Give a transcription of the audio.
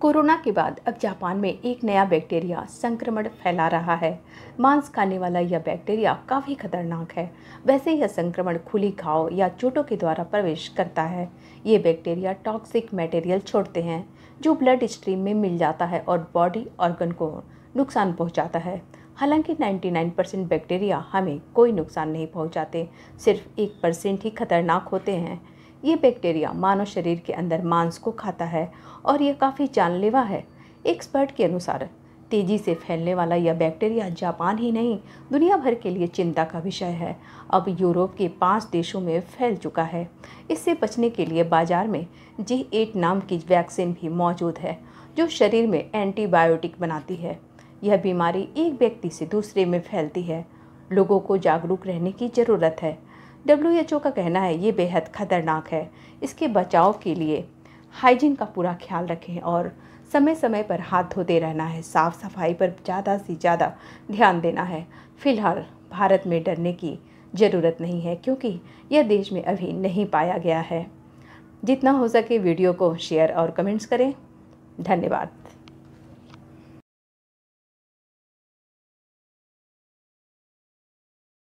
Corona के बाद अब जापान में एक नया बैक्टीरिया संक्रमण फैला रहा है। मांस खाने वाला यह बैक्टीरिया काफ़ी खतरनाक है। वैसे यह संक्रमण खुली घाव या चोटों के द्वारा प्रवेश करता है। ये बैक्टीरिया टॉक्सिक मटेरियल छोड़ते हैं, जो ब्लड स्ट्रीम में मिल जाता है और बॉडी ऑर्गन को नुकसान पहुंचाता है। हालाँकि 99 परसेंट बैक्टीरिया हमें कोई नुकसान नहीं पहुंचाते, सिर्फ़ एक परसेंट ही खतरनाक होते हैं। ये बैक्टीरिया मानव शरीर के अंदर मांस को खाता है और यह काफ़ी जानलेवा है। एक्सपर्ट के अनुसार तेज़ी से फैलने वाला यह बैक्टीरिया जापान ही नहीं, दुनिया भर के लिए चिंता का विषय है। अब यूरोप के पाँच देशों में फैल चुका है। इससे बचने के लिए बाज़ार में जी एट नाम की वैक्सीन भी मौजूद है, जो शरीर में एंटीबायोटिक बनाती है। यह बीमारी एक व्यक्ति से दूसरे में फैलती है। लोगों को जागरूक रहने की ज़रूरत है। डब्ल्यूएचओ का कहना है, ये बेहद खतरनाक है। इसके बचाव के लिए हाइजीन का पूरा ख्याल रखें और समय समय पर हाथ धोते रहना है। साफ़ सफ़ाई पर ज़्यादा से ज़्यादा ध्यान देना है। फ़िलहाल भारत में डरने की ज़रूरत नहीं है, क्योंकि यह देश में अभी नहीं पाया गया है। जितना हो सके वीडियो को शेयर और कमेंट्स करें। धन्यवाद।